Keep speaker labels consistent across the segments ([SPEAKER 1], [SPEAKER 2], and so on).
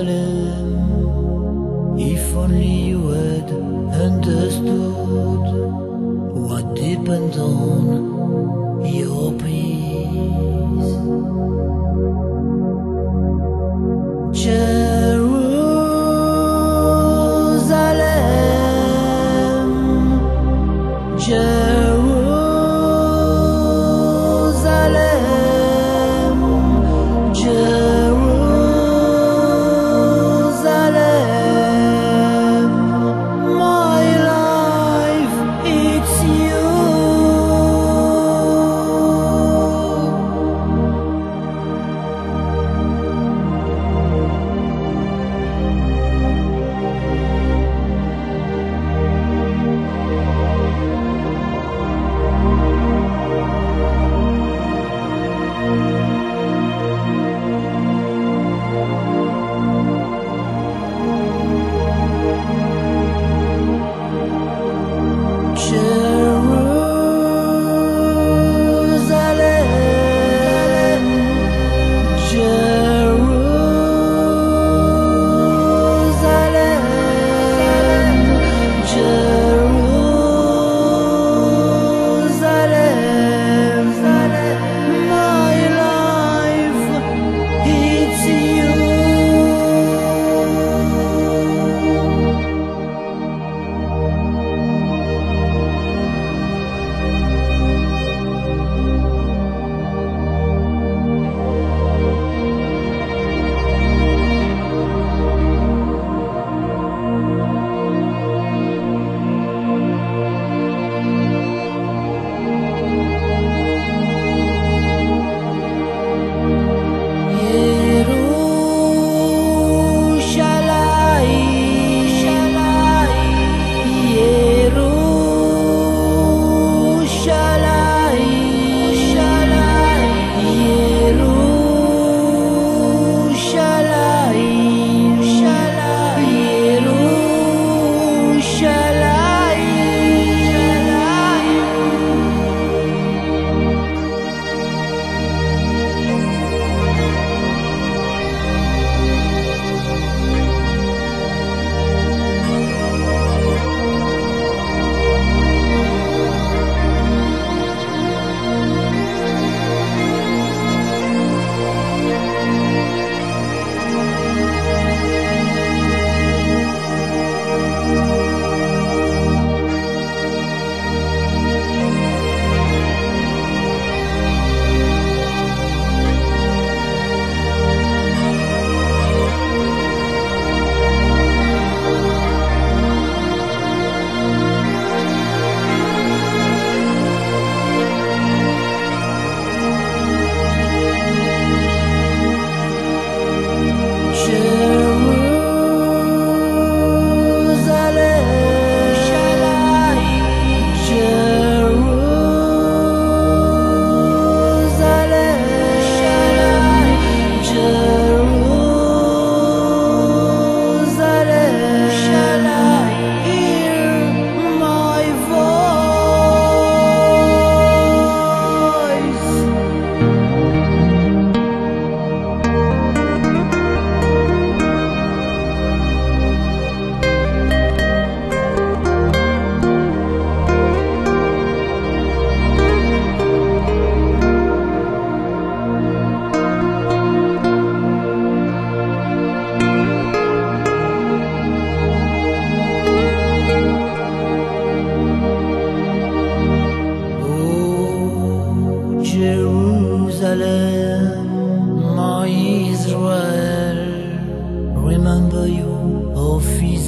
[SPEAKER 1] Jerusalem. If only you had understood what depends on your peace. Jerusalem.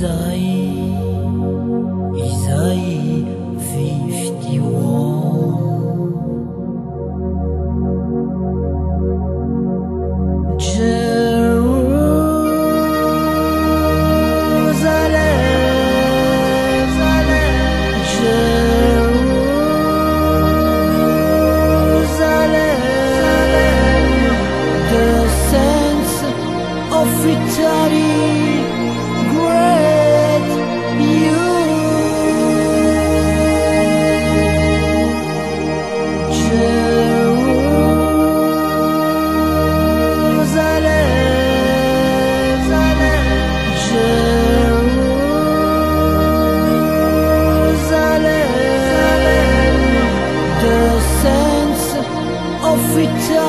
[SPEAKER 1] dài time